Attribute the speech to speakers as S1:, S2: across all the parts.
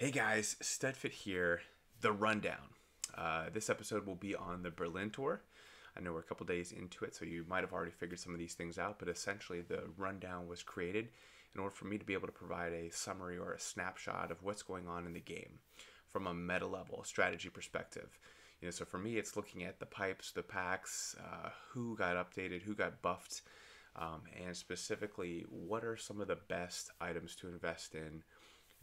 S1: Hey guys, Studfit here. The rundown. Uh, this episode will be on the Berlin tour. I know we're a couple days into it, so you might have already figured some of these things out, but essentially the rundown was created in order for me to be able to provide a summary or a snapshot of what's going on in the game from a meta level strategy perspective. You know, so for me, it's looking at the pipes, the packs, uh, who got updated, who got buffed, um, and specifically, what are some of the best items to invest in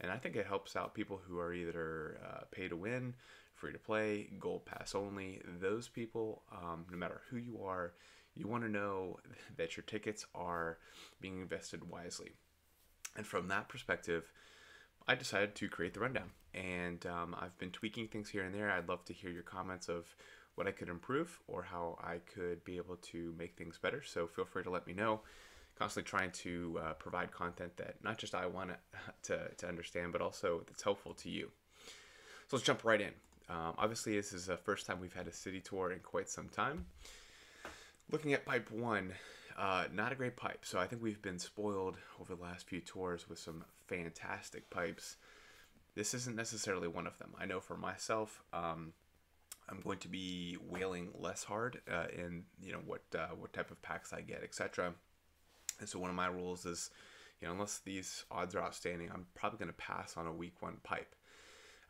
S1: and I think it helps out people who are either uh, pay to win, free to play, gold pass only. Those people, um, no matter who you are, you want to know that your tickets are being invested wisely. And from that perspective, I decided to create the rundown. And um, I've been tweaking things here and there. I'd love to hear your comments of what I could improve or how I could be able to make things better. So feel free to let me know constantly trying to uh, provide content that not just I want to, to understand, but also that's helpful to you. So let's jump right in. Um, obviously, this is the first time we've had a city tour in quite some time. Looking at pipe one, uh, not a great pipe. So I think we've been spoiled over the last few tours with some fantastic pipes. This isn't necessarily one of them. I know for myself, um, I'm going to be whaling less hard uh, in you know what uh, what type of packs I get, etc. And so one of my rules is, you know, unless these odds are outstanding, I'm probably going to pass on a week one pipe.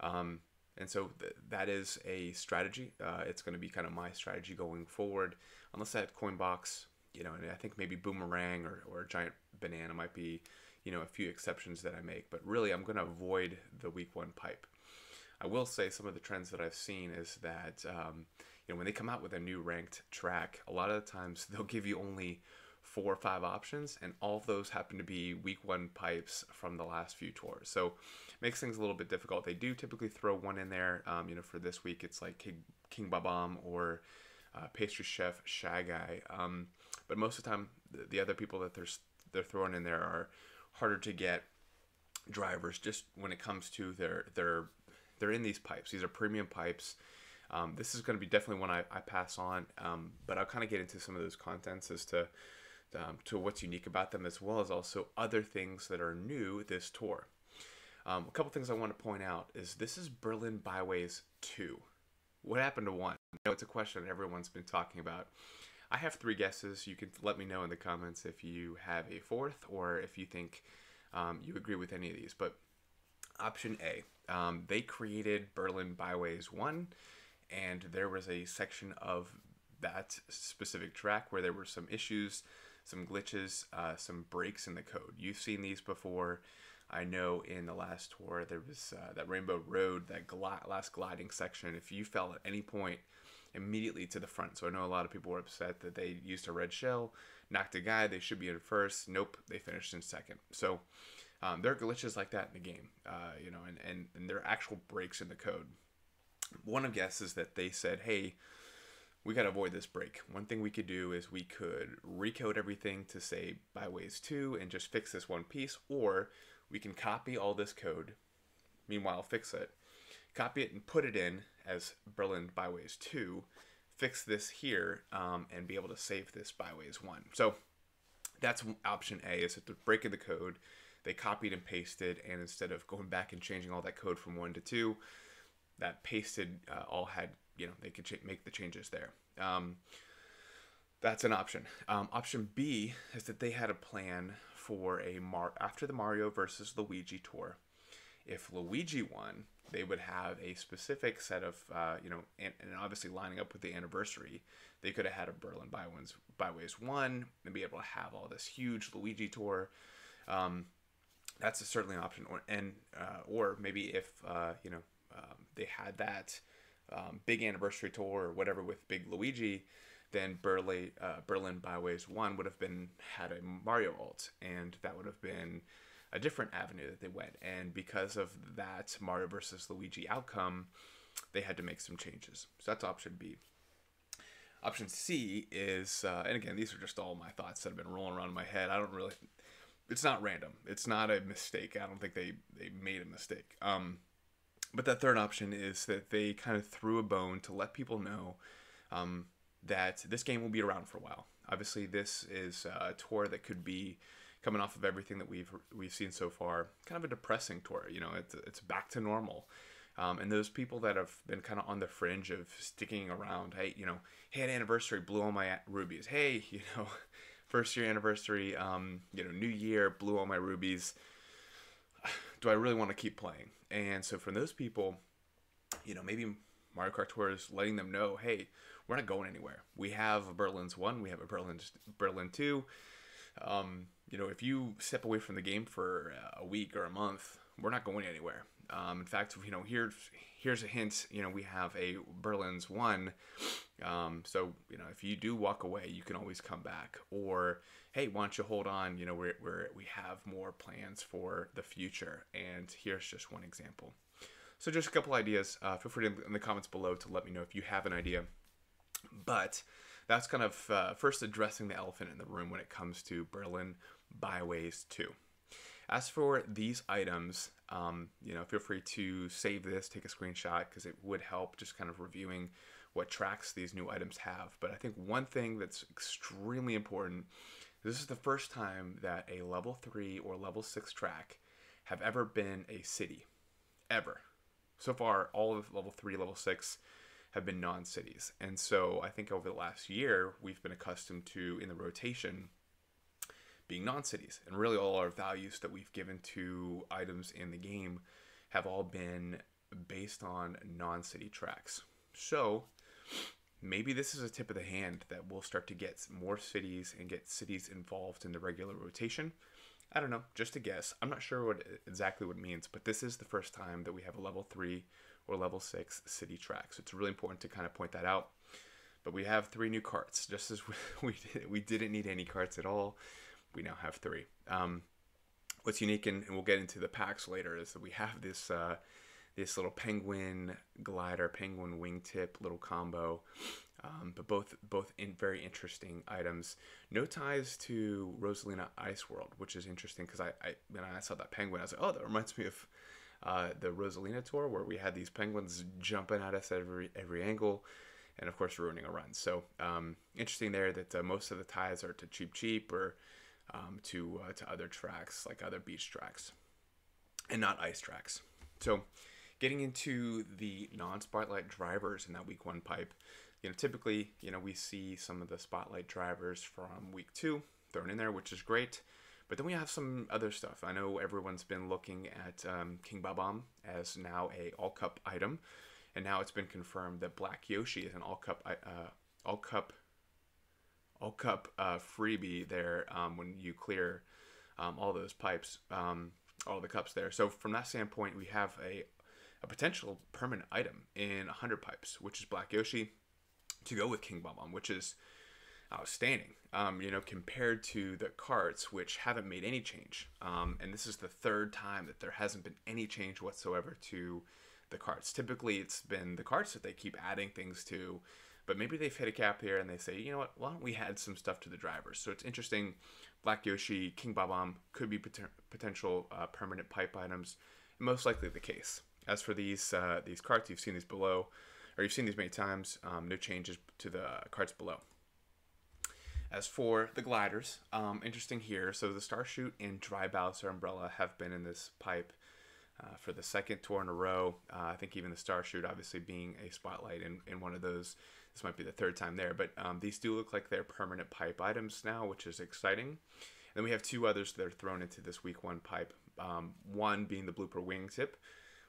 S1: Um, and so th- that is a strategy. Uh, it's going to be kind of my strategy going forward. Unless that coin box, you know, and I think maybe boomerang or, or giant banana might be, you know, a few exceptions that I make. But really, I'm going to avoid the week one pipe. I will say some of the trends that I've seen is that, um, you know, when they come out with a new ranked track, a lot of the times they'll give you only four or five options, and all of those happen to be week one pipes from the last few tours. So makes things a little bit difficult. They do typically throw one in there. Um, you know, for this week, it's like King, King Bob-omb or uh, pastry chef Shy Guy. Um, but most of the time, the, the other people that they're they're throwing in there are harder to get drivers. Just when it comes to their their they're in these pipes. These are premium pipes. Um, this is going to be definitely one I, I pass on, um, but I'll kind of get into some of those contents as to um, to what's unique about them, as well as also other things that are new this tour. Um, a couple things I want to point out is this is Berlin Byways 2. What happened to one? I know it's a question everyone's been talking about. I have three guesses. You can let me know in the comments if you have a fourth or if you think um, you agree with any of these. But option A, um, they created Berlin Byways 1, and there was a section of that specific track where there were some issues some glitches, uh, some breaks in the code. You've seen these before. I know in the last tour there was uh, that Rainbow Road, that gl- last gliding section. If you fell at any point, immediately to the front. So I know a lot of people were upset that they used a red shell, knocked a guy. They should be in first. Nope, they finished in second. So um, there are glitches like that in the game, uh, you know, and, and, and there are actual breaks in the code. One of guess is that they said, hey, we got to avoid this break. One thing we could do is we could recode everything to say byways 2 and just fix this one piece, or we can copy all this code, meanwhile fix it, copy it and put it in as Berlin byways 2, fix this here, um, and be able to save this byways 1. So that's option A, is at the break of the code, they copied and pasted, and instead of going back and changing all that code from 1 to 2, that pasted uh, all had you know they could ch- make the changes there. Um, that's an option. Um, option B is that they had a plan for a Mar after the Mario versus Luigi tour. If Luigi won, they would have a specific set of uh, you know, and, and, obviously lining up with the anniversary, they could have had a Berlin Byways Byways one and be able to have all this huge Luigi tour. Um, that's certainly an option, or and uh, or maybe if uh, you know um, they had that um, big anniversary tour or whatever with Big Luigi, then Berlin, uh, Berlin Byways 1 would have been had a Mario alt, and that would have been a different avenue that they went. And because of that Mario versus Luigi outcome, they had to make some changes. So that's option B. Option C is, uh, and again, these are just all my thoughts that have been rolling around in my head. I don't really, it's not random. It's not a mistake. I don't think they, they made a mistake. Um, but that third option is that they kind of threw a bone to let people know um, that this game will be around for a while. Obviously, this is a tour that could be, coming off of everything that we've we've seen so far, kind of a depressing tour. You know, it's it's back to normal. Um, and those people that have been kind of on the fringe of sticking around, hey, you know, hey, an anniversary blew all my rubies. Hey, you know, first year anniversary, um, you know, new year blew all my rubies. Do I really want to keep playing? And so for those people, you know, maybe Mario Kart Tour is letting them know, hey, we're not going anywhere. We have a Berlin's one, we have a Berlin Berlin two. Um, you know, if you step away from the game for a week or a month, we're not going anywhere. Um, in fact, you know, here's here's a hint. You know, we have a Berlin's one. Um, so you know, if you do walk away, you can always come back. Or hey, why don't you hold on? You know, we're, we're we have more plans for the future. And here's just one example. So just a couple ideas. Uh, feel free in the comments below to let me know if you have an idea. But that's kind of uh, first addressing the elephant in the room when it comes to Berlin Byways 2. As for these items, um, you know, feel free to save this, take a screenshot, because it would help just kind of reviewing what tracks these new items have. But I think one thing that's extremely important, this is the first time that a level 3 or level 6 track have ever been a city. Ever. So far, all of level 3, level 6 have been non-cities. And so I think over the last year, we've been accustomed to, in the rotation, being non-cities and really all our values that we've given to items in the game have all been based on non-city tracks so maybe this is a tip of the hand that we'll start to get more cities and get cities involved in the regular rotation. I don't know just a guess. I'm not sure what exactly what it means but this is the first time that we have a level 3 or level 6 city track. So it's really important to kind of point that out. But we have three new carts just as we, we, we didn't need any carts at all. We now have three. Um, what's unique, and, and, we'll get into the packs later, is that we have this uh, this little penguin glider, penguin wingtip little combo. Um, but both both in very interesting items. No ties to Rosalina Ice World, which is interesting because I, I when I saw that penguin, I was like, oh, that reminds me of uh, the Rosalina tour where we had these penguins jumping at us at every every angle, and of course ruining a run. So um, interesting there that uh, most of the ties are to Cheep Cheep or um, to uh, to other tracks like other beach tracks, and not ice tracks. So, getting into the non-spotlight drivers in that week one pipe, you know, typically, you know, we see some of the spotlight drivers from week two thrown in there, which is great. But then we have some other stuff. I know everyone's been looking at um, King Bob-omb as now a all cup item, and now it's been confirmed that Black Yoshi is an all cup uh, all cup all cup uh, freebie there um, when you clear um, all those pipes, um, all the cups there. So from that standpoint, we have a, a potential permanent item in 100 pipes, which is Black Yoshi, to go with King Bob-omb, which is outstanding. Um, you know, compared to the carts, which haven't made any change. Um, and this is the third time that there hasn't been any change whatsoever to the carts. Typically, it's been the carts that they keep adding things to but maybe they've hit a cap here and they say, you know what, why don't we add some stuff to the drivers? So it's interesting. Black Yoshi, King Bob-omb could be pot- potential uh, permanent pipe items. Most likely the case. As for these uh, these carts, you've seen these below, or you've seen these many times. Um, no changes to the carts below. As for the gliders, um, interesting here. So the Star Shoot and Dry Bowser Umbrella have been in this pipe uh, for the second tour in a row. Uh, I think even the Star Shoot, obviously being a spotlight in, in one of those this might be the third time there, but um, these do look like they're permanent pipe items now, which is exciting. And then we have two others that are thrown into this week one pipe. Um, one being the blooper wingtip,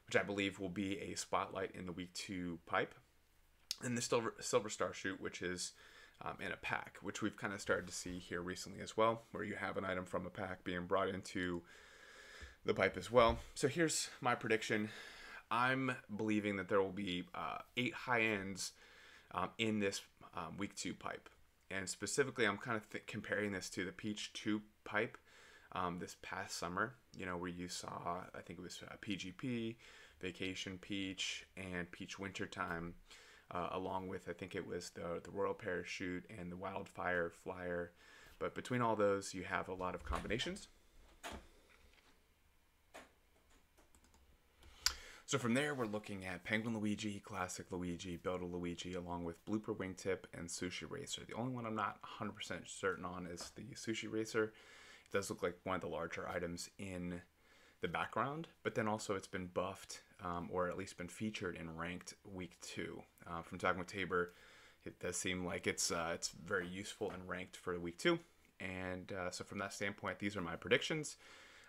S1: which I believe will be a spotlight in the week two pipe. And the silver, silver star shoot, which is um, in a pack, which we've kind of started to see here recently as well, where you have an item from a pack being brought into the pipe as well. So here's my prediction. I'm believing that there will be uh, eight high ends um, in this um, week two pipe. And specifically, I'm kind of th- comparing this to the Peach 2 pipe um, this past summer, you know, where you saw, I think it was uh, PGP, Vacation Peach, and Peach Wintertime, uh, along with, I think it was the, the Royal Parachute and the Wildfire Flyer. But between all those, you have a lot of combinations. So from there, we're looking at Penguin Luigi, Classic Luigi, Builder Luigi, along with Blooper Wingtip and Sushi Racer. The only one I'm not 100% certain on is the Sushi Racer. It does look like one of the larger items in the background, but then also it's been buffed um, or at least been featured in ranked week two. Uh, from talking with Tabor, it does seem like it's uh, it's very useful and ranked for week two. And uh, so from that standpoint, these are my predictions.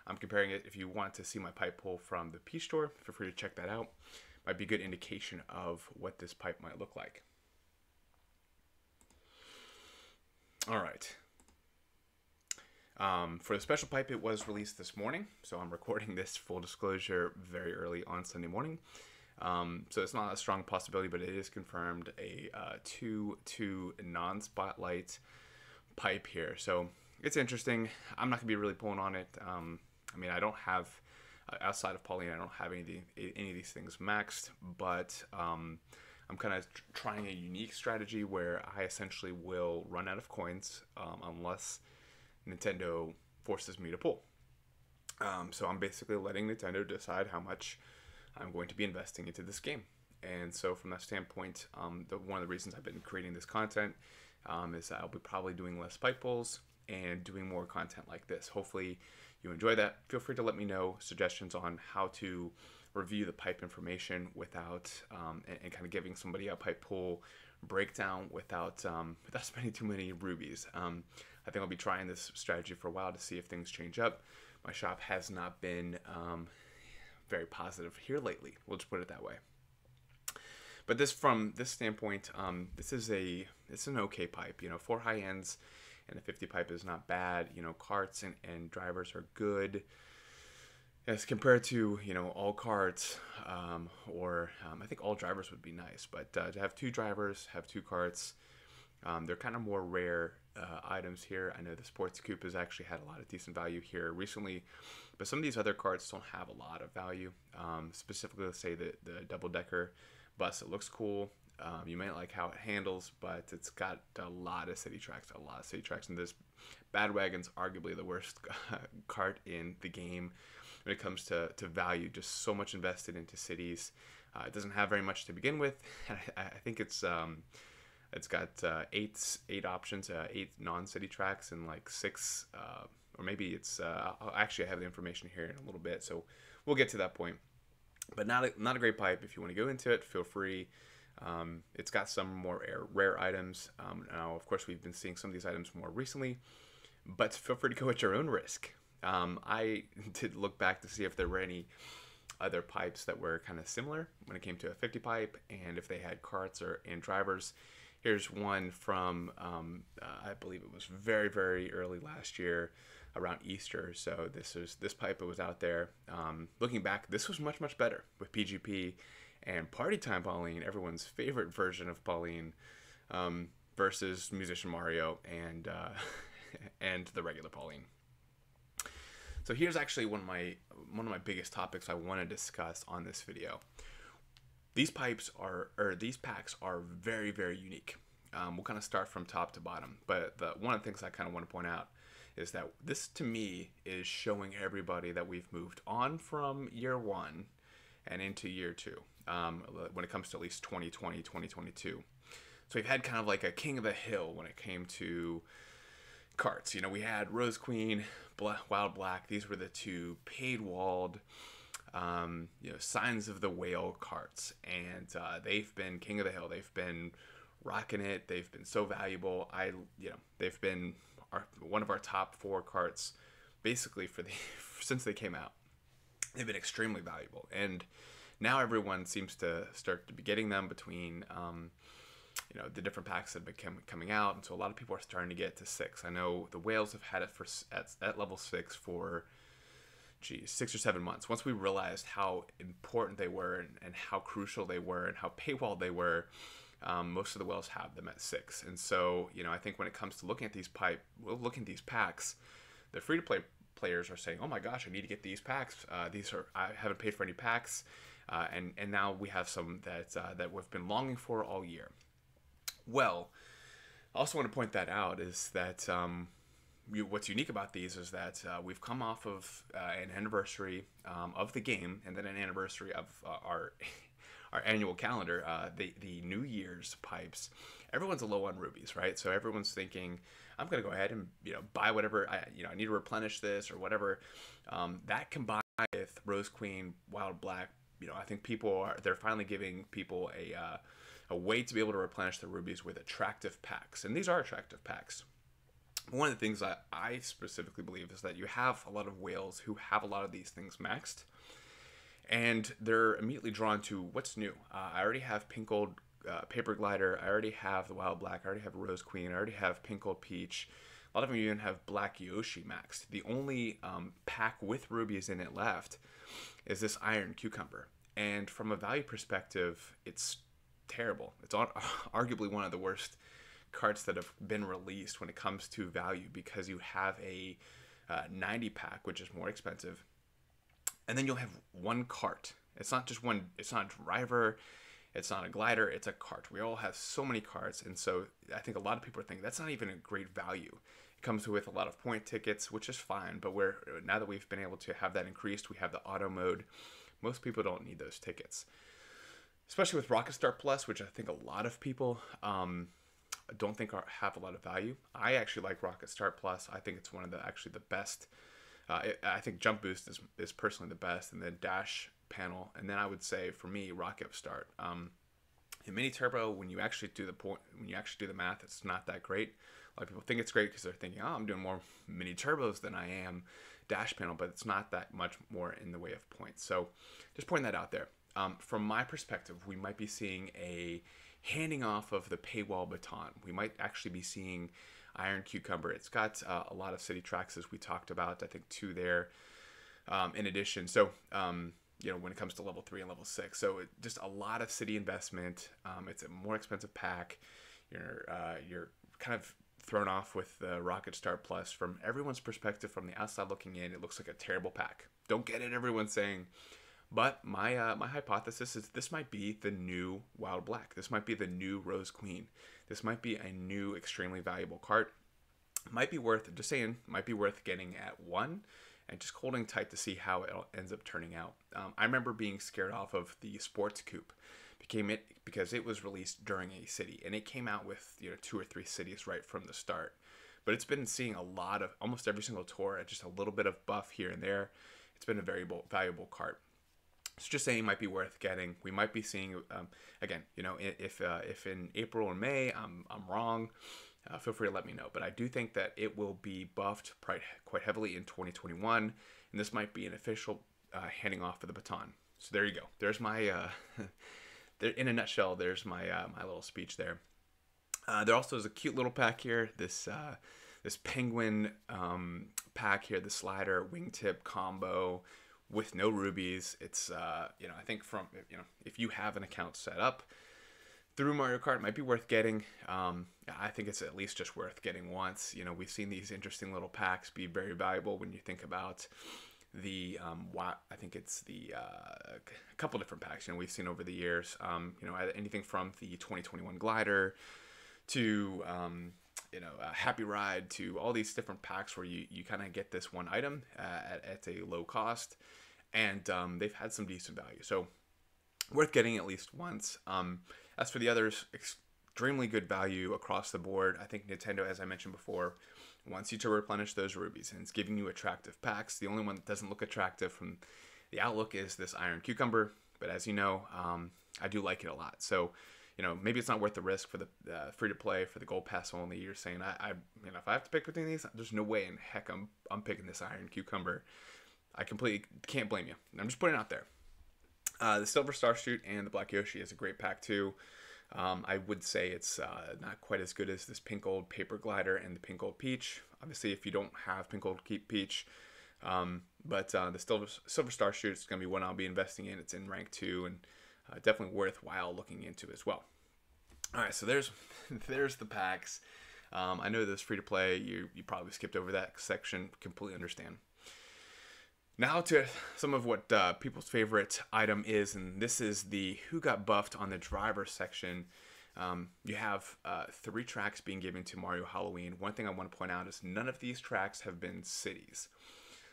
S1: I'm comparing it. If you want to see my pipe pull from the Peach Tour, feel free to check that out. Might be a good indication of what this pipe might look like. All right. Um, for the special pipe, it was released this morning, so I'm recording this full disclosure very early on Sunday morning. Um, so it's not a strong possibility, but it is confirmed a uh, two two non spotlight pipe here. So it's interesting. I'm not gonna be really pulling on it. Um, I mean, I don't have uh, outside of Pauline, I don't have any of, the, any of these things maxed, but um, I'm kind of tr- trying a unique strategy where I essentially will run out of coins um, unless Nintendo forces me to pull. Um, so I'm basically letting Nintendo decide how much I'm going to be investing into this game. And so from that standpoint, um, the, one of the reasons I've been creating this content um, is that I'll be probably doing less pipe pulls and doing more content like this. Hopefully you enjoy that. Feel free to let me know suggestions on how to review the pipe information without um, and, and, kind of giving somebody a pipe pull breakdown without um, without spending too many rubies. Um, I think I'll be trying this strategy for a while to see if things change up. My shop has not been um, very positive here lately. We'll just put it that way. But this, from this standpoint, um, this is a it's an okay pipe. You know, four high ends and a 50 pipe is not bad. You know, carts and, and drivers are good as compared to you know all carts um, or um, I think all drivers would be nice, but uh, to have two drivers, have two carts, um, they're kind of more rare uh, items here. I know the Sports Coupe has actually had a lot of decent value here recently, but some of these other carts don't have a lot of value. Um, specifically, let's say the, the double decker bus, it looks cool. Um, you might like how it handles, but it's got a lot of city tracks, a lot of city tracks, and this Badwagon's arguably the worst cart in the game when it comes to, to value. Just so much invested into cities. Uh, it doesn't have very much to begin with. I, I think it's um, it's got uh, eight eight options, uh, eight non-city tracks, and like six, uh, or maybe it's. Uh, actually, I have the information here in a little bit, so we'll get to that point. But not a, not a great pipe. If you want to go into it, feel free. Um, it's got some more rare, rare items. Um, now, of course, we've been seeing some of these items more recently, but feel free to go at your own risk. Um, I did look back to see if there were any other pipes that were kind of similar when it came to a 50 pipe and if they had carts or and drivers Here's one from, um, uh, I believe it was very, very early last year around Easter. So this is this pipe was out there. Um, looking back, this was much, much better with PGP and Party Time Pauline, everyone's favorite version of Pauline, um, versus Musician Mario and uh, and the regular Pauline. So here's actually one of my one of my biggest topics I want to discuss on this video. These pipes are or these packs are very very unique. Um, we'll kind of start from top to bottom but the, one of the things i kind of want to point out is that this to me is showing everybody that we've moved on from year one and into year two um, when it comes to at least 2020 2022 so we've had kind of like a king of the hill when it came to carts you know we had rose queen wild black these were the two paid walled um, you know, signs of the whale carts, and uh, they've been king of the hill. They've been rocking it. They've been so valuable. I, you know, they've been our, one of our top four carts, basically for the since they came out. They've been extremely valuable, and now everyone seems to start to be getting them between. Um, you know the different packs have been coming out, and so a lot of people are starting to get to six. I know the whales have had it for at, at level six for geez, six or seven months. Once we realized how important they were and, and how crucial they were and how paywall they were, um, most of the whales have them at six. And so, you know, I think when it comes to looking at these pipe, looking at these packs, the free to play players are saying, "Oh my gosh, I need to get these packs. Uh, these are I haven't paid for any packs." Uh, and and now we have some that uh, that we've been longing for all year. Well, I also want to point that out is that um, what's unique about these is that uh, we've come off of uh, an anniversary um, of the game and then an anniversary of uh, our our annual calendar, uh, the the New Year's pipes. Everyone's low on rubies, right? So everyone's thinking, I'm gonna go ahead and you know buy whatever I you know I need to replenish this or whatever. Um, that combined with Rose Queen, Wild Black, you know I think people are they're finally giving people a uh, a way to be able to replenish the rubies with attractive packs, and these are attractive packs. One of the things that I specifically believe is that you have a lot of whales who have a lot of these things maxed, and they're immediately drawn to what's new. Uh, I already have pink gold uh, paper glider. I already have the wild black. I already have rose queen. I already have pink gold peach. A lot of them even have black Yoshi maxed. The only um, pack with rubies in it left is this iron cucumber. And from a value perspective, it's terrible. It's arguably one of the worst carts that have been released when it comes to value because you have a uh, 90 pack, which is more expensive, and then you'll have one cart. It's not just one. It's not a driver. It's not a glider. It's a cart. We all have so many carts, and so I think a lot of people are thinking that's not even a great value. It comes with a lot of point tickets, which is fine. But we're now that we've been able to have that increased, we have the auto mode. Most people don't need those tickets especially with Rocket Start Plus, which I think a lot of people um, don't think are, have a lot of value. I actually like Rocket Start Plus. I think it's one of the actually the best. Uh, I think Jump Boost is, is personally the best, and then Dash panel, and then I would say for me Rocket Start. Um, in Mini Turbo, when you actually do the point, when you actually do the math, it's not that great. A lot of people think it's great because they're thinking, oh, I'm doing more Mini Turbos than I am Dash panel, but it's not that much more in the way of points. So, just pointing that out there um, from my perspective, we might be seeing a handing off of the paywall baton. We might actually be seeing Iron Cucumber. It's got uh, a lot of city tracks, as we talked about. I think two there. Um, in addition, so um, you know when it comes to level three and level six, so it, just a lot of city investment. Um, it's a more expensive pack. You're uh, you're kind of thrown off with the Rocket Start Plus. From everyone's perspective, from the outside looking in, it looks like a terrible pack. Don't get it. Everyone's saying but my uh, my hypothesis is this might be the new Wild Black. This might be the new Rose Queen. This might be a new extremely valuable cart. Might be worth just saying. Might be worth getting at one and just holding tight to see how it ends up turning out. Um, I remember being scared off of the Sports Coupe became it because it was released during a city and it came out with you know two or three cities right from the start. But it's been seeing a lot of almost every single tour, just a little bit of buff here and there. It's been a very valuable cart. It's just saying might be worth getting. We might be seeing um, again. You know, if uh, if in April or May I'm I'm wrong, uh, feel free to let me know. But I do think that it will be buffed quite quite heavily in 2021, and this might be an official uh, handing off of the baton. So there you go. There's my uh, there, in a nutshell. There's my uh, my little speech there. Uh, there also is a cute little pack here. This this penguin um, pack here, the slider wingtip combo with no rubies. It's uh, you know I think from you know if you have an account set up through Mario Kart, it might be worth getting. Um, I think it's at least just worth getting once. You know we've seen these interesting little packs be very valuable when you think about the um, I think it's the uh, a couple different packs. You know we've seen over the years. Um, you know anything from the 2021 glider to um, you know, a Happy Ride to all these different packs where you, you kind of get this one item uh, at, at a low cost. And um, they've had some decent value. So worth getting at least once. Um, as for the others, extremely good value across the board. I think Nintendo, as I mentioned before, wants you to replenish those rubies and it's giving you attractive packs. The only one that doesn't look attractive from the outlook is this Iron Cucumber. But as you know, um, I do like it a lot. So you know, maybe it's not worth the risk for the uh, free to play for the gold pass only. You're saying I, I, you know, if I have to pick between these, there's no way in heck I'm I'm picking this iron cucumber. I completely can't blame you. I'm just putting it out there. Uh, the silver star shoot and the black Yoshi is a great pack too. Um, I would say it's uh, not quite as good as this pink gold paper glider and the pink gold peach. Obviously, if you don't have pink gold peach, um, but uh, the silver silver star shoot is going to be one I'll be investing in. It's in rank two and uh, definitely worthwhile looking into as well. All right, so there's there's the packs. Um, I know this free to play. You you probably skipped over that section. Completely understand. Now to some of what uh, people's favorite item is, and this is the who got buffed on the driver section. Um, you have uh, three tracks being given to Mario Halloween. One thing I want to point out is none of these tracks have been cities.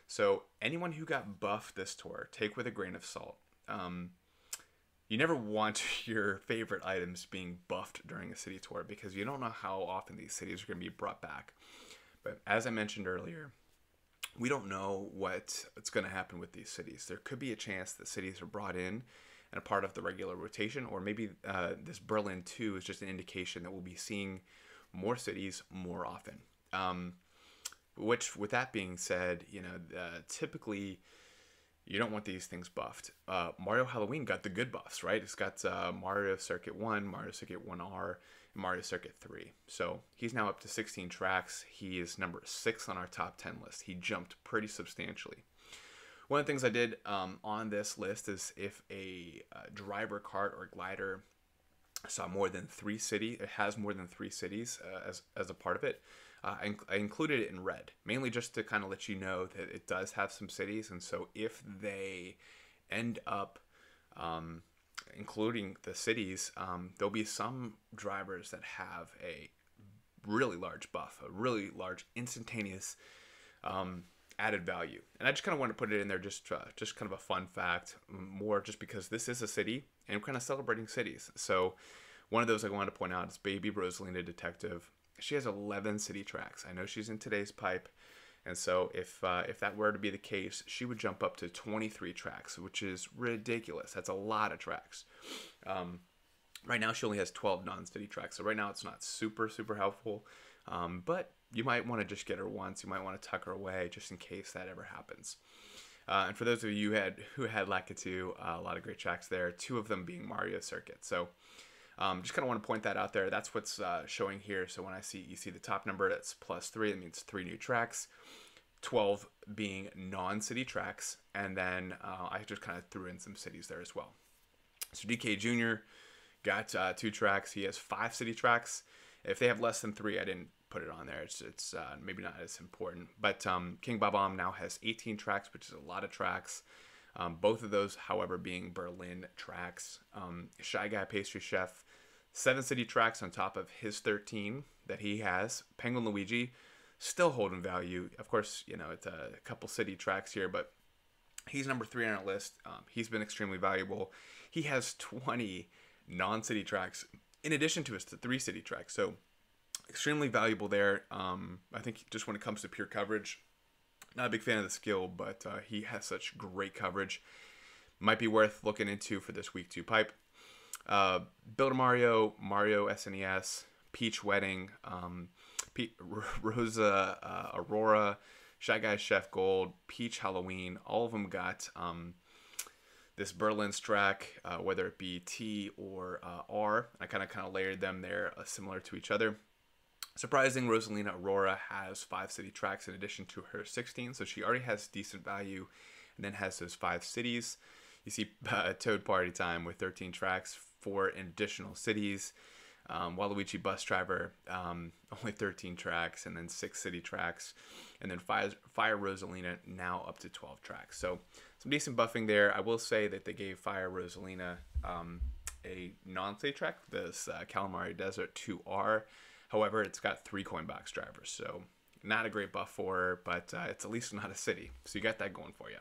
S1: So anyone who got buffed this tour, take with a grain of salt. Um, you never want your favorite items being buffed during a city tour because you don't know how often these cities are going to be brought back. But as I mentioned earlier, we don't know what's going to happen with these cities. There could be a chance that cities are brought in and a part of the regular rotation, or maybe uh, this Berlin 2 is just an indication that we'll be seeing more cities more often. Um, which, with that being said, you know, uh, typically you don't want these things buffed. Uh, Mario Halloween got the good buffs, right? It's got uh, Mario Circuit 1, Mario Circuit 1R, and Mario Circuit 3. So he's now up to 16 tracks. He is number 6 on our top 10 list. He jumped pretty substantially. One of the things I did um, on this list is if a uh, driver cart or glider saw more than three cities, it has more than three cities uh, as, as a part of it, uh, I, I, included it in red, mainly just to kind of let you know that it does have some cities. And so if they end up um, including the cities, um, there'll be some drivers that have a really large buff, a really large instantaneous um, added value. And I just kind of want to put it in there, just uh, just kind of a fun fact, more just because this is a city and I'm kind of celebrating cities. So one of those I wanted to point out is Baby Rosalina Detective she has 11 city tracks. I know she's in today's pipe. And so if uh, if that were to be the case, she would jump up to 23 tracks, which is ridiculous. That's a lot of tracks. Um, right now, she only has 12 non-city tracks. So right now, it's not super super helpful. Um, but you might want to just get her once. You might want to tuck her away just in case that ever happens. Uh, and for those of you who had who had Lakitu, uh, a lot of great tracks there. Two of them being Mario Circuit. So um, just kind of want to point that out there. That's what's uh, showing here. So when I see you see the top number, that's plus three. That means three new tracks. 12 being non-city tracks, and then uh, I just kind of threw in some cities there as well. So DK Jr. got uh, two tracks. He has five city tracks. If they have less than three, I didn't put it on there. It's, it's uh, maybe not as important. But um, King Bob-omb now has 18 tracks, which is a lot of tracks. Um, both of those, however, being Berlin tracks. Um, Shy Guy Pastry Chef seven city tracks on top of his 13 that he has. Penguin Luigi still holding value. Of course, you know, it's a couple city tracks here, but he's number three on our list. Um, he's been extremely valuable. He has 20 non city tracks in addition to his three city tracks. So, extremely valuable there. Um, I think just when it comes to pure coverage, not a big fan of the skill, but uh, he has such great coverage. Might be worth looking into for this week two pipe uh, Builder Mario, Mario SNES, Peach Wedding, um, Rosa uh, Aurora, Shy Guy Chef Gold, Peach Halloween. All of them got um, this Berlin track, uh, whether it be T or uh, R. I kind of kind of layered them there, uh, similar to each other. Surprising, Rosalina Aurora has five city tracks in addition to her 16, so she already has decent value, and then has those five cities. You see uh, Toad Party Time with 13 tracks, four additional cities. Um, Waluigi Bus Driver, um, only 13 tracks, and then six city tracks, and then Fire, Fire Rosalina now up to 12 tracks. So some decent buffing there. I will say that they gave Fire Rosalina um, a non-city track, this uh, Kalimari Desert 2R. However, it's got three coin box drivers, so not a great buff for her, but uh, it's at least not a city. So you got that going for you.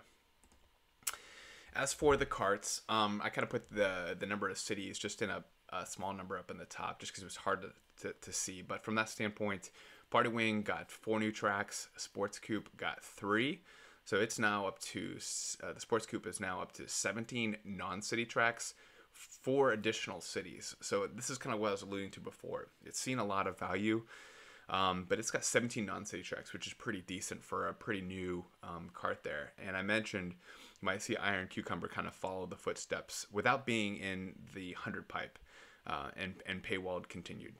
S1: As for the carts, um, I kind of put the the number of cities just in a, a small number up in the top, just because it was hard to, to, to, see. But from that standpoint, Party Wing got four new tracks. Sports Coupe got three, so it's now up to uh, the Sports Coupe is now up to 17 non-city tracks, four additional cities. So this is kind of what I was alluding to before. It's seen a lot of value. Um, but it's got 17 non-city tracks, which is pretty decent for a pretty new um, cart there. And I mentioned might see Iron Cucumber kind of follow the footsteps without being in the 100 pipe uh, and, and paywalled continued.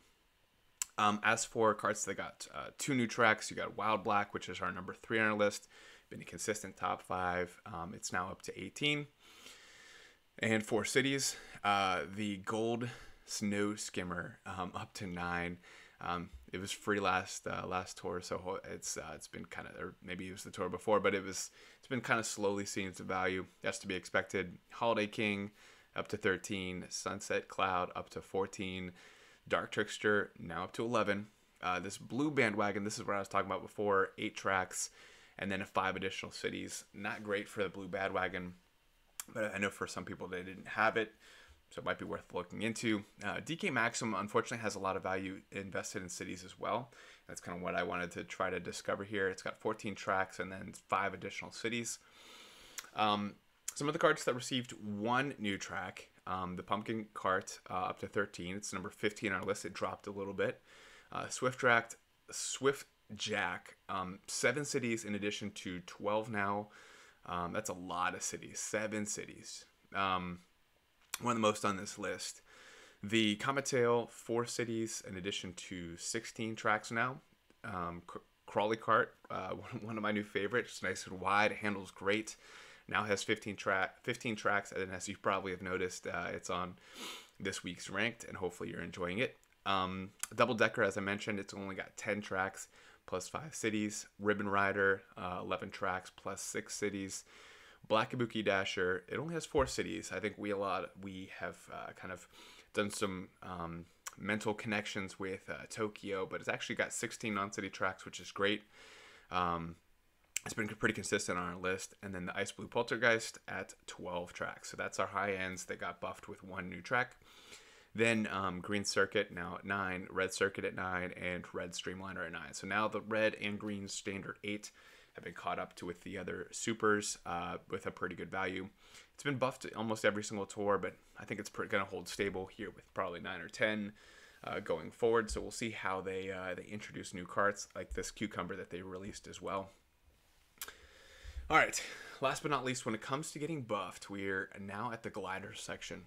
S1: Um, as for carts, they got uh, two new tracks. You got Wild Black, which is our number three on our list. Been a consistent top five. Um, it's now up to 18. And for cities, uh, the Gold Snow Skimmer um, up to nine. It was free last uh, last tour, so it's uh, it's been kind of or maybe it was the tour before, but it was it's been kind of slowly seeing its value. That's to be expected. Holiday King up to 13, Sunset Cloud up to 14, Dark Trickster now up to 11. Uh, this blue Badwagon, this is what I was talking about before, eight tracks, and then five additional cities. Not great for the blue Badwagon, but I know for some people they didn't have it. So it might be worth looking into. Uh, DK Maximum, unfortunately, has a lot of value invested in cities as well. That's kind of what I wanted to try to discover here. It's got 14 tracks and then five additional cities. Um, some of the cards that received one new track um, the Pumpkin Cart uh, up to 13. It's number 15 on our list. It dropped a little bit. Uh, Swift Draft, Swift Jack, um, seven cities in addition to 12 now. Um, that's a lot of cities. Seven cities. One of the most on this list. The Comet Tail, four cities in addition to 16 tracks now. Um, Crawly Cart, uh, one of my new favorites. It's nice and wide, handles great. Now has 15 track 15 tracks, and as you probably have noticed, uh, it's on this week's ranked, and hopefully you're enjoying it. Um, Double Decker, as I mentioned, it's only got 10 tracks plus five cities. Ribbon Rider, uh, 11 tracks plus six cities. Black Kabuki Dasher, it only has four cities. I think we a lot we have uh, kind of done some um, mental connections with uh, Tokyo, but it's actually got 16 non-city tracks, which is great. Um, it's been pretty consistent on our list. And then the Ice Blue Poltergeist at 12 tracks. So that's our high ends that got buffed with one new track. Then um, Green Circuit now at 9, Red Circuit at 9, and Red Streamliner at 9. So now the red and green standard 8 have been caught up to with the other supers uh, with a pretty good value. It's been buffed almost every single tour, but I think it's going to hold stable here with probably 9 or 10 uh, going forward. So we'll see how they, uh, they introduce new carts like this Cucumber that they released as well. All right, last but not least, when it comes to getting buffed, we're now at the glider section.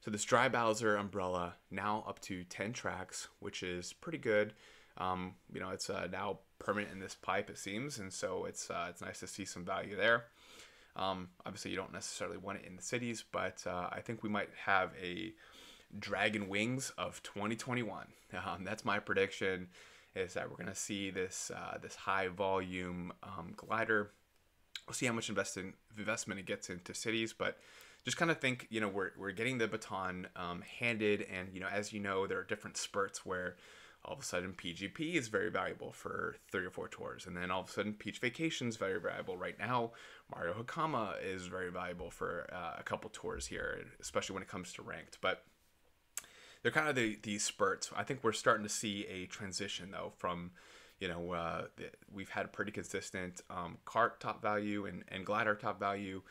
S1: So this Dry Bowser umbrella now up to 10 tracks, which is pretty good. Um, you know, it's uh, now permanent in this pipe, it seems, and so it's uh, it's nice to see some value there. Um, obviously, you don't necessarily want it in the cities, but uh, I think we might have a Dragon Wings of 2021. Um, that's my prediction. Is that we're going to see this uh, this high volume um, glider we'll see how much invested investment it gets into cities, but just kind of think, you know, we're, we're getting the baton um, handed, and you know, as you know, there are different spurts where all of a sudden PGP is very valuable for three or four tours, and then all of a sudden Peach Vacation is very valuable. Right now, Mario Hakama is very valuable for uh, a couple tours here, especially when it comes to ranked. But they're kind of the, these spurts. I think we're starting to see a transition though from you know, uh, we've had a pretty consistent um, cart top value and, and glider top value.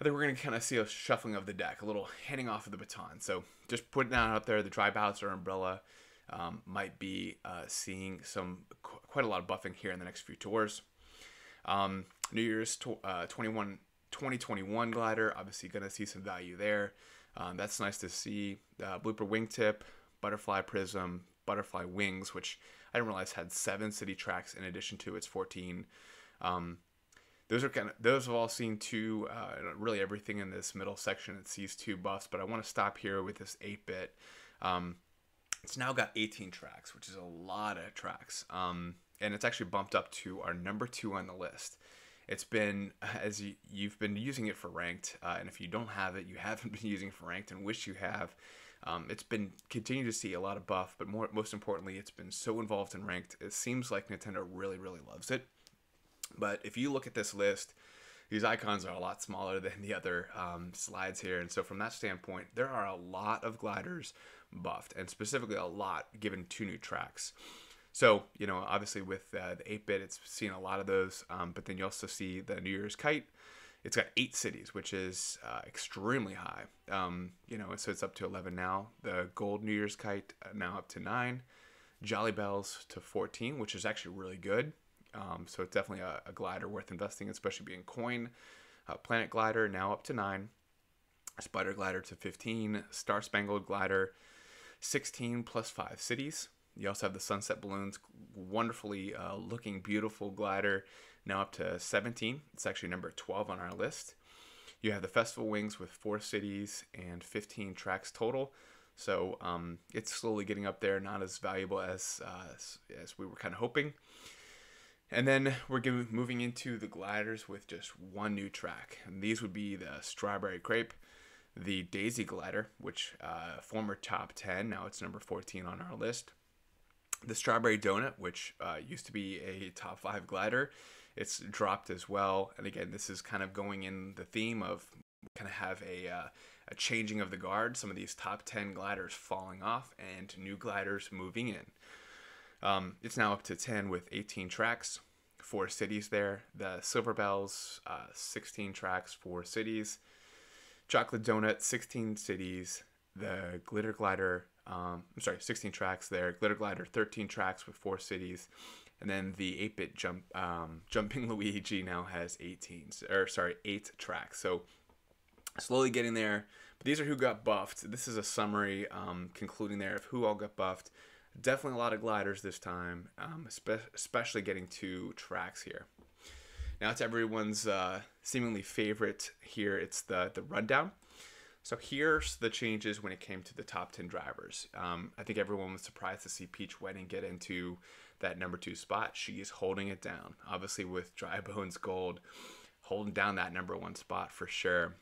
S1: I think we're going to kind of see a shuffling of the deck, a little handing off of the baton. So just putting that out there, the dry Bowser umbrella um, might be uh, seeing some qu- quite a lot of buffing here in the next few tours. Um, New Year's to, uh, 21, 2021 glider, obviously going to see some value there. Um, that's nice to see. Uh, blooper wingtip, butterfly prism, butterfly wings, which I didn't realize had seven city tracks in addition to its 14. Um, those are kind of those have all seen two uh, really everything in this middle section it sees two buffs but i want to stop here with this 8-bit um, it's now got 18 tracks which is a lot of tracks um, and it's actually bumped up to our number two on the list it's been as you, you've been using it for ranked uh, and if you don't have it you haven't been using it for ranked and wish you have um, it's been continue to see a lot of buff, but more most importantly, it's been so involved in ranked. It seems like Nintendo really really loves it. But if you look at this list, these icons are a lot smaller than the other um, slides here, and so from that standpoint, there are a lot of gliders buffed, and specifically a lot given two new tracks. So, you know, obviously with uh, the 8 bit, it's seen a lot of those, um, but then you also see the New Year's Kite, it's got eight cities, which is uh, extremely high. Um, you know, so it's up to 11 now. The Gold New Year's Kite uh, now up to nine. Jolly Bells to 14, which is actually really good. Um, so it's definitely a, a, glider worth investing, especially being coin. Uh, Planet Glider now up to nine. Spider Glider to 15. Star Spangled Glider 16 plus five cities. You also have the Sunset Balloons, wonderfully uh, looking, beautiful glider now up to 17. It's actually number 12 on our list. You have the Festival Wings with four cities and 15 tracks total. So um, it's slowly getting up there, not as valuable as, uh, as we were kind of hoping. And then we're moving into the gliders with just one new track. And these would be the Strawberry Crepe, the Daisy Glider, which uh, former top 10, now it's number 14 on our list. The Strawberry Donut, which uh, used to be a top 5 glider, it's dropped as well. And again, this is kind of going in the theme of kind of have a, uh, a changing of the guard. Some of these top 10 gliders falling off and new gliders moving in. Um, it's now up to 10 with 18 tracks, four cities there. The Silver Bells, uh, 16 tracks, four cities. Chocolate Donut, 16 cities. The Glitter Glider, um, I'm sorry, 16 tracks there. Glitter Glider, 13 tracks with four cities. And then the 8-bit jump, um, Jumping Luigi now has 18, or sorry, eight tracks. So slowly getting there. But these are who got buffed. This is a summary um, concluding there of who all got buffed. Definitely a lot of gliders this time, um, especially getting two tracks here. Now it's everyone's uh, seemingly favorite here. It's the the rundown. So here's the changes when it came to the top 10 drivers. Um, I think everyone was surprised to see Peach Wedding get into that number two spot. She is holding it down. Obviously, with Dry Bones Gold holding down that number one spot for sure.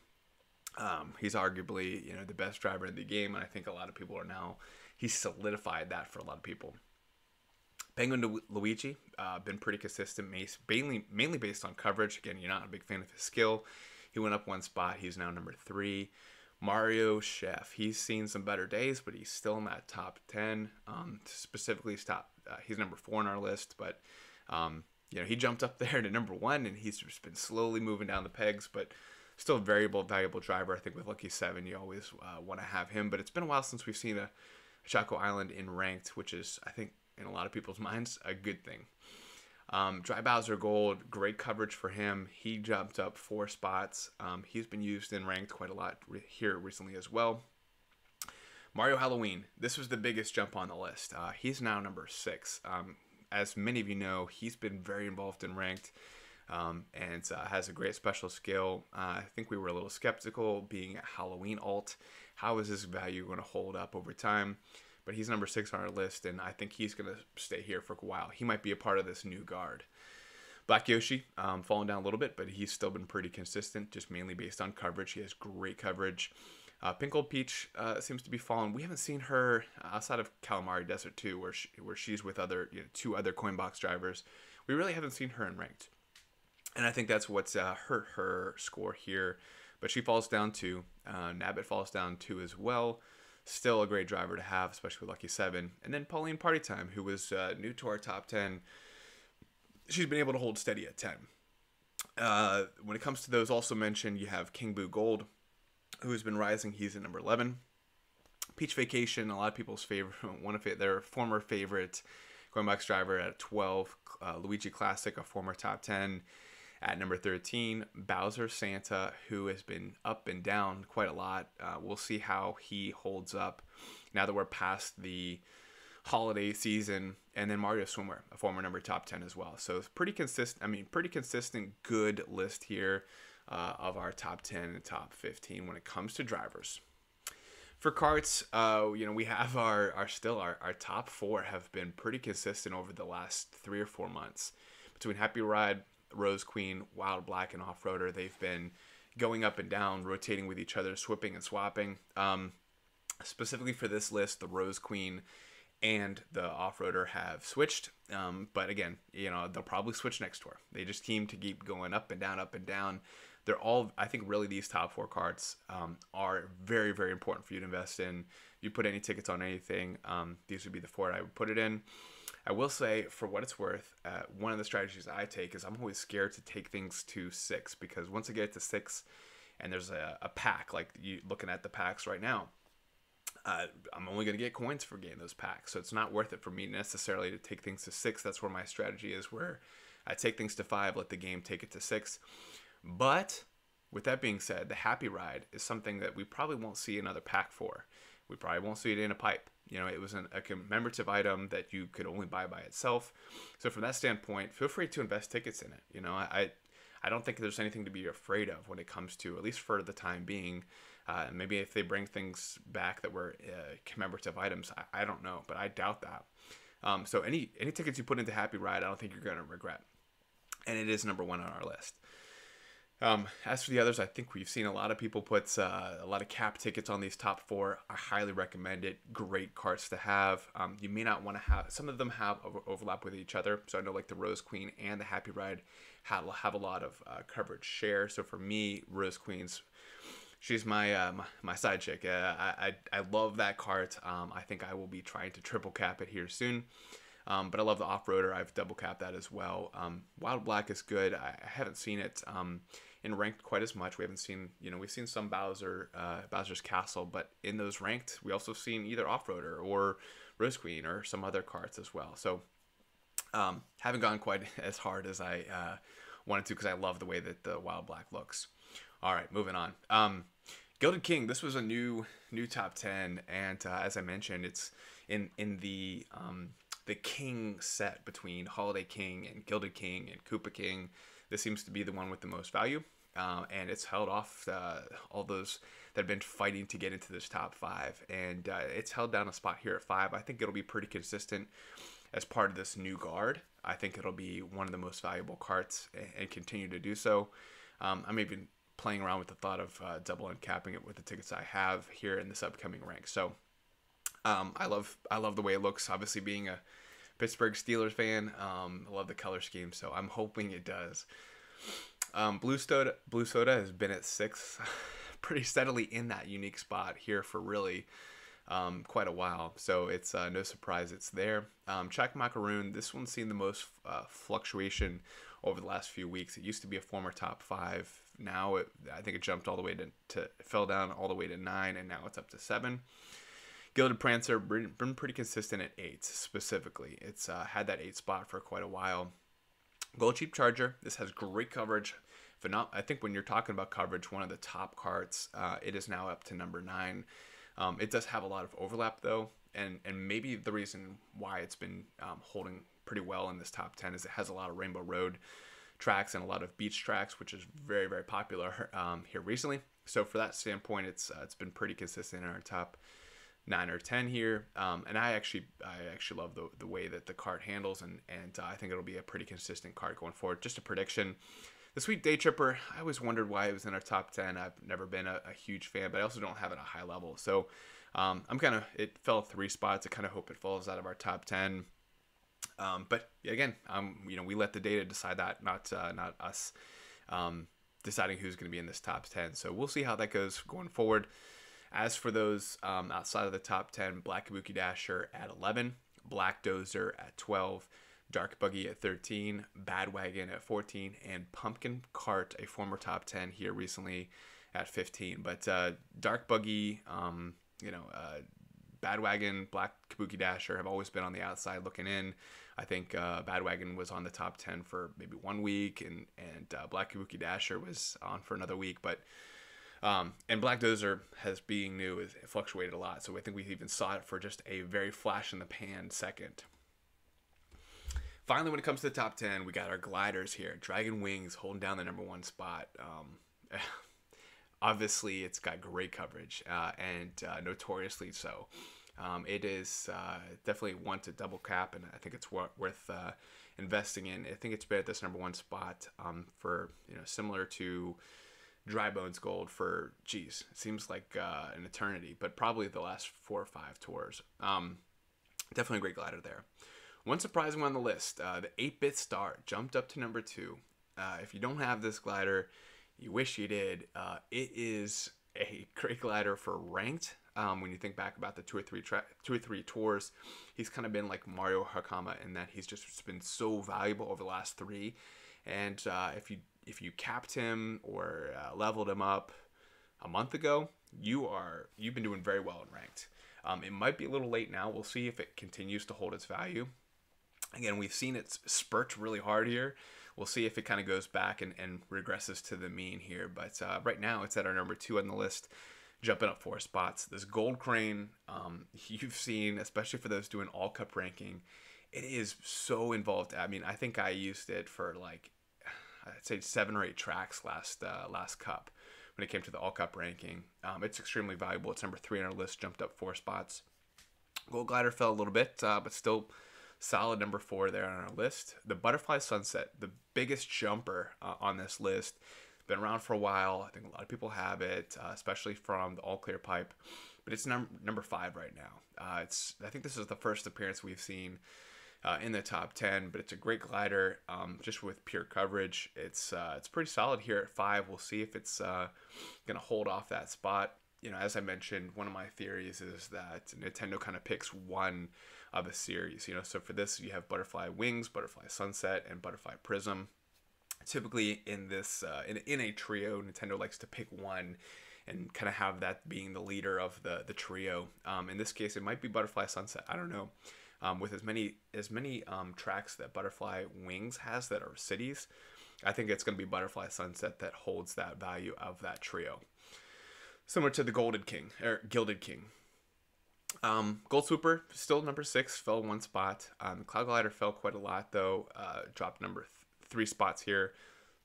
S1: Um, he's arguably, you know, the best driver in the game, and I think a lot of people are now. He's solidified that for a lot of people. Penguin Luigi, uh, been pretty consistent, mainly mainly based on coverage. Again, you're not a big fan of his skill. He went up one spot. He's now number three. Mario Chef, he's seen some better days, but he's still in that top ten. Um, specifically, he's top. Uh, he's number four on our list, but um, you know he jumped up there to number one, and he's just been slowly moving down the pegs. But still a variable, valuable driver. I think with Lucky Seven, you always uh, want to have him. But it's been a while since we've seen a Choco Island in ranked, which is I think in a lot of people's minds a good thing. Um, Dry Bowser Gold, great coverage for him. He jumped up four spots. Um, he's been used in ranked quite a lot re- here recently as well. Mario Halloween, this was the biggest jump on the list. Uh, he's now number six. Um, as many of you know, he's been very involved in ranked um, and uh, has a great special skill. Uh, I think we were a little skeptical being Halloween alt. How is this value going to hold up over time? But he's number six on our list, and I think he's going to stay here for a while. He might be a part of this new guard. Black Yoshi, um, fallen down a little bit, but he's still been pretty consistent, just mainly based on coverage. He has great coverage. Uh, Pink Gold Peach uh, seems to be falling. We haven't seen her outside of Kalimari Desert 2, where she, where she's with other you know, two other Coinbox drivers. We really haven't seen her in ranked and I think that's what's uh, hurt her score here. But she falls down two. Uh, Nabbit falls down two as well. Still a great driver to have, especially with Lucky Seven. And then Pauline Party Time, who was uh, new to our top ten. She's been able to hold steady at ten. Uh, when it comes to those, also mentioned you have King Boo Gold, who has been rising. He's at number eleven. Peach Vacation, a lot of people's favorite, one of their former favorite Coinbox driver at 12. Uh, Luigi Classic, a former top 10. At number 13, Bowser Santa, who has been up and down quite a lot. Uh, we'll see how he holds up now that we're past the holiday season. And then Mario Swimmer, a former number top 10 as well. So it's pretty consistent. I mean, pretty consistent, good list here uh, of our top 10 and top 15 when it comes to drivers. For carts, uh, you know, we have our, our still our, our top four have been pretty consistent over the last three or four months. Between Happy Ride, Rose Queen, Wild Black, and Off Roader. They've been going up and down, rotating with each other, swapping and swapping. Um, specifically for this list, the Rose Queen and the Off Roader have switched. Um, but again, you know, they'll probably switch next tour. They just seem to keep going up and down, up and down. They're all, I think, really these top four cards um, are very, very important for you to invest in. If you put any tickets on anything, um, these would be the four I would put it in. I will say, for what it's worth, uh, one of the strategies I take is I'm always scared to take things to six because once I get to six, and there's a, a pack like you looking at the packs right now, uh, I'm only going to get coins for getting those packs, so it's not worth it for me necessarily to take things to six. That's where my strategy is, where I take things to five, let the game take it to six. But with that being said, the happy ride is something that we probably won't see another pack for. We probably won't see it in a pipe. You know, it was an, a commemorative item that you could only buy by itself. So from that standpoint, feel free to invest tickets in it. You know, I I don't think there's anything to be afraid of when it comes to at least for the time being. Uh, maybe if they bring things back that were uh, commemorative items, I, I, don't know, but I doubt that. Um, so any any tickets you put into Happy Ride, I don't think you're going to regret. And it is number one on our list. Um, as for the others, I think we've seen a lot of people put uh, a lot of cap tickets on these top four. I highly recommend it. Great carts to have. Um, you may not want to have some of them have overlap with each other. So I know like the Rose Queen and the Happy Ride have, have a lot of uh, coverage share. So for me, Rose Queen's she's my uh, my, my side chick. Uh, I, I I love that cart. Um, I think I will be trying to triple cap it here soon. Um, but I love the off roader. I've double capped that as well. Um, Wild Black is good. I, I haven't seen it um, in ranked quite as much. We haven't seen, you know, we've seen some Bowser, uh, Bowser's Castle, but in those ranked, we also seen either off roader or Rose Queen or some other carts as well. So um, haven't gone quite as hard as I uh, wanted to because I love the way that the Wild Black looks. All right, moving on. Um, Gilded King. This was a new new top ten, and uh, as I mentioned, it's in in the um, the King set between Holiday King and Gilded King and Koopa King. This seems to be the one with the most value, uh, and it's held off uh, all those that have been fighting to get into this top five, and uh, it's held down a spot here at five. I think it'll be pretty consistent as part of this new guard. I think it'll be one of the most valuable carts and, and continue to do so. Um, I'm even playing around with the thought of uh, double uncapping it with the tickets I have here in this upcoming rank. So um, I love I love the way it looks. Obviously, being a Pittsburgh Steelers fan, um, I love the color scheme. So I'm hoping it does. Um, Blue Soda Blue Soda has been at six, pretty steadily in that unique spot here for really um, quite a while. So it's uh, no surprise it's there. Um, Macaroon, this one's seen the most uh, fluctuation over the last few weeks. It used to be a former top five. Now it, I think it jumped all the way to, to fell down all the way to nine, and now it's up to seven. Gilded Prancer been pretty consistent at eight specifically. It's uh, had that eight spot for quite a while. Gold Cheep Charger. This has great coverage. Phenom- I think when you're talking about coverage, one of the top carts, Uh, it is now up to number nine. Um, it does have a lot of overlap though, and and maybe the reason why it's been um, holding pretty well in this top ten is it has a lot of Rainbow Road tracks and a lot of beach tracks, which is very very popular um, here recently. So for that standpoint, it's uh, it's been pretty consistent in our top nine or ten here. Um, and I actually I actually love the the way that the card handles, and and uh, I think it'll be a pretty consistent card going forward. Just a prediction. The Sweet Day Tripper, I always wondered why it was in our top 10. I've never been a, a huge fan, but I also don't have it at a high level. So um, I'm kind of, it fell three spots. I kind of hope it falls out of our top 10. Um, but again, um, you know, we let the data decide that, not uh, not us um, deciding who's going to be in this top 10. So we'll see how that goes going forward. As for those um, outside of the top 10, Black Kabuki Dasher at 11, Black Dozer at 12, Dark Buggy at 13, Badwagon at 14, and Pumpkin Cart, a former top 10 here recently at 15. But uh, Dark Buggy, um, you know, uh, Badwagon, Black Kabuki Dasher have always been on the outside looking in. I think uh, Badwagon was on the top 10 for maybe one week, and, and uh, Black Kabuki Dasher was on for another week. But um, and Black Dozer has being new is fluctuated a lot, so I think we even saw it for just a very flash in the pan second. Finally, when it comes to the top ten, we got our gliders here. Dragon Wings holding down the number one spot. Um, obviously, it's got great coverage uh, and uh, notoriously so. Um, it is uh, definitely one to double cap, and I think it's worth uh, investing in. I think it's been at this number one spot um, for you know similar to Dry Bones Gold for, geez, seems like uh, an eternity, but probably the last four or five tours. Um, definitely a great glider there. One surprising one on the list, uh, the 8 bit star jumped up to number two. Uh, if you don't have this glider, you wish you did. Uh, it is a great glider for ranked. Um, when you think back about the two or three two or three tours, he's kind of been like Mario Hakama in that he's just been so valuable over the last three. And uh, if you if you capped him or uh, leveled him up a month ago, you are you've been doing very well in ranked. Um, it might be a little late now. We'll see if it continues to hold its value. Again, we've seen it spurt really hard here. We'll see if it kind of goes back and, and regresses to the mean here. But uh, right now, it's at our number two on the list, jumping up four spots. This gold crane, um, you've seen, especially for those doing all cup ranking, it is so involved. I mean, I think I used it for like I'd say seven or eight tracks last uh, last cup when it came to the all cup ranking. Um, it's extremely valuable. It's number three on our list, jumped up four spots. Gold Glider fell a little bit, uh, but still solid number four there on our list. The Butterfly Sunset, the biggest jumper uh, on this list, been around for a while. I think a lot of people have it, uh, especially from the All Clear Pipe, but it's num- number five right now. Uh, it's I think this is the first appearance we've seen uh, in the top 10, but it's a great glider um, just with pure coverage. It's uh, it's pretty solid here at five. We'll see if it's uh, going to hold off that spot. You know, as I mentioned, one of my theories is that Nintendo kind of picks one of a series. You know, so for this, you have Butterfly Wings, Butterfly Sunset, and Butterfly Prism. Typically, in this uh, in, in a trio, Nintendo likes to pick one and kind of have that being the leader of the the trio. Um, in this case, it might be Butterfly Sunset. I don't know um, with as many as many um, tracks that Butterfly Wings has that are cities. I think it's going to be Butterfly Sunset that holds that value of that trio. Similar to the Golden King or Gilded King. Um, Gold Swooper still number six, fell one spot. Um, Cloud Glider fell quite a lot though, uh, dropped number th- three spots here.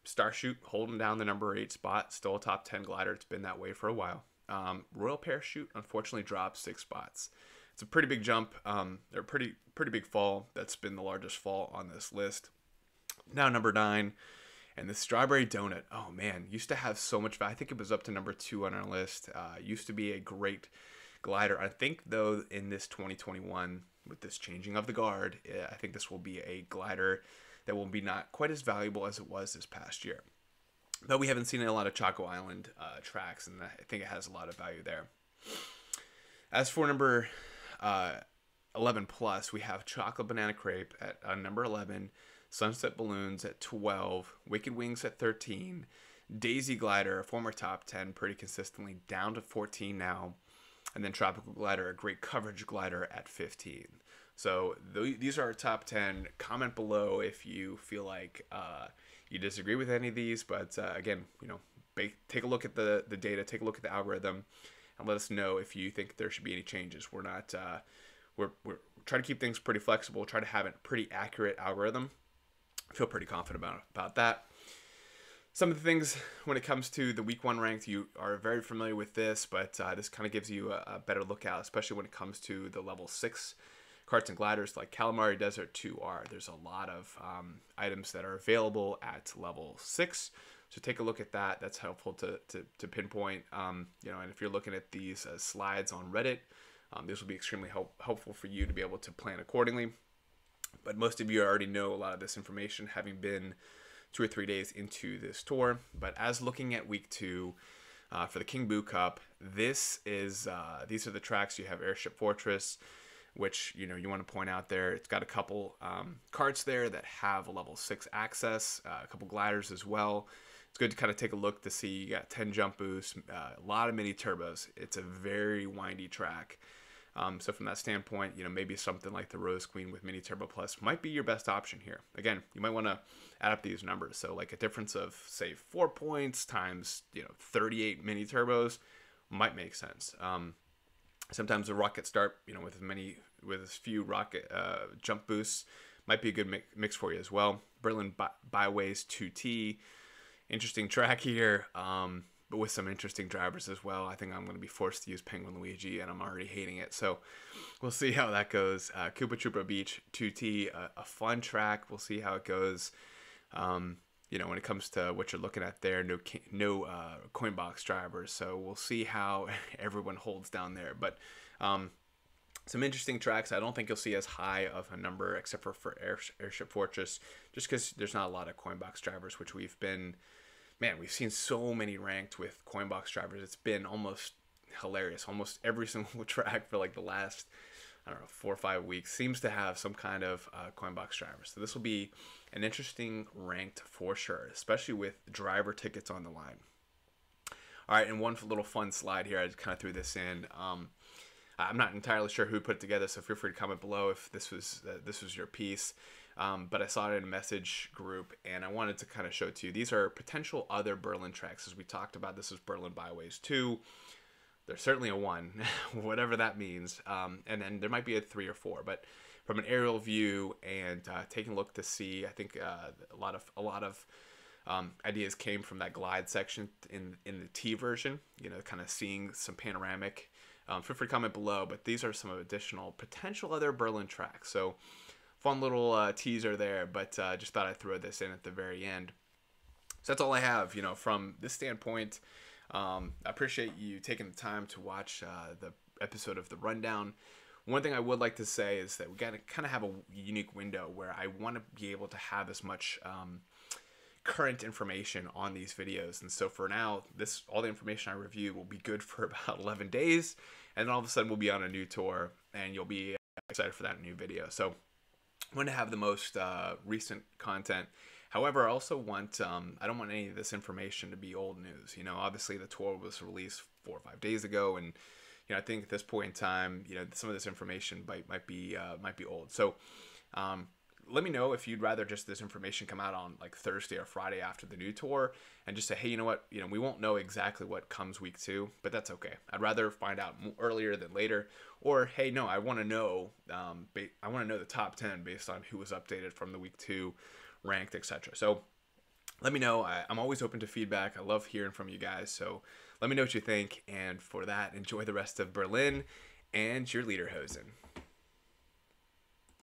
S1: Starshoot holding down the number eight spot, still a top ten glider. It's been that way for a while. Um, Royal Parachute unfortunately dropped six spots it's a pretty big jump. Um, they're pretty pretty big fall. That's been the largest fall on this list. Now number nine, and the strawberry donut. Oh man, used to have so much. Value. I think it was up to number two on our list. Uh, used to be a great glider. I think though in this 2021 with this changing of the guard, eh, I think this will be a glider that will be not quite as valuable as it was this past year. Though we haven't seen a lot of Choco Island uh, tracks, and I think it has a lot of value there. As for number uh, 11 plus, we have Chocolate Banana Crepe at uh, number 11, Sunset Balloons at 12, Wicked Wings at 13, Daisy Glider, a former top 10, pretty consistently down to 14 now, and then Tropical Glider, a great coverage glider at 15. So th- these are our top 10. Comment below if you feel like uh, you disagree with any of these, but uh, again, you know, take a look at the, the data, take a look at the algorithm and let us know if you think there should be any changes. We're not uh, we're we're trying to keep things pretty flexible. Try to have a pretty accurate algorithm. I feel pretty confident about about that. Some of the things when it comes to the week one ranked, you are very familiar with this, but uh, this kind of gives you a, a, better look out, especially when it comes to the level six carts and gliders like Kalimari Desert 2R. There's a lot of um, items that are available at level six. So take a look at that. That's helpful to, to, to pinpoint. Um, you know, and if you're looking at these uh, slides on Reddit, um, this will be extremely help, helpful for you to be able to plan accordingly. But most of you already know a lot of this information, having been two or three days into this tour. But as looking at week two uh, for the King Boo Cup, this is uh, these are the tracks. You have Airship Fortress, which you know you want to point out there. It's got a couple um, carts there that have a level six access, uh, a couple gliders as well it's good to kind of take a look to see you got 10 jump boosts, uh, a lot of mini turbos. It's a very windy track. Um, so from that standpoint, you know, maybe something like the Rose Queen with Mini Turbo Plus might be your best option here. Again, you might want to add up these numbers. So like a difference of say four points times you know 38 mini turbos might make sense. Um, sometimes a rocket start, you know, with as many with as few rocket uh, jump boosts might be a good mix for you as well. Berlin Byways 2T interesting track here, um, but with some interesting drivers as well. I think I'm going to be forced to use Penguin Luigi, and I'm already hating it. So we'll see how that goes. Uh, Koopa Troopa Beach 2T, a, a, fun track. We'll see how it goes. Um, you know, when it comes to what you're looking at there, no no uh, coin box drivers. So we'll see how everyone holds down there. But um, some interesting tracks. I don't think you'll see as high of a number, except for for Airship Fortress, just because there's not a lot of coin box drivers, which we've been man, we've seen so many ranked with Coinbox drivers. It's been almost hilarious. Almost every single track for like the last, I don't know, four or five weeks seems to have some kind of uh, Coinbox driver. So this will be an interesting ranked for sure, especially with driver tickets on the line. All right, and one little fun slide here. I just kind of threw this in. Um, I'm not entirely sure who put it together, so feel free to comment below if this was uh, this was your piece. Um, but I saw it in a message group and I wanted to kind of show it to you. These are potential other Berlin tracks. As we talked about, this is Berlin Byways 2. There's certainly a 1, whatever that means. Um, and then there might be a 3 or 4. But from an aerial view and uh, taking a look to see, I think uh, a lot of a lot of um, ideas came from that glide section in in the T version. You know, kind of seeing some panoramic. Um, feel free to comment below. But these are some additional potential other Berlin tracks. So fun little uh, teaser there, but uh, just thought I'd throw this in at the very end. So that's all I have, you know, from this standpoint. Um, I appreciate you taking the time to watch uh, the episode of the rundown. one thing I would like to say is that we got to kind of have a unique window where I want to be able to have as much um, current information on these videos. And so for now, this all the information I review will be good for about 11 days, and then all of a sudden we'll be on a new tour, and you'll be excited for that new video. So I want to have the most uh, recent content. However, I also want um, I don't want any of this information to be old news. You know, obviously the tour was released four or five days ago, and you know I think at this point in time, you know some of this information might might be uh, might be old. So um, let me know if you'd rather just this information come out on like Thursday or Friday after the new tour and just say, hey, you know what? You know, we won't know exactly what comes week two, but that's okay. I'd rather find out earlier than later. Or, hey, no, I want to know, um, I want to know the top 10 based on who was updated from the week two ranked, etc. So let me know. I, am always open to feedback. I love hearing from you guys. So let me know what you think. And for that, enjoy the rest of Berlin and your Lederhosen.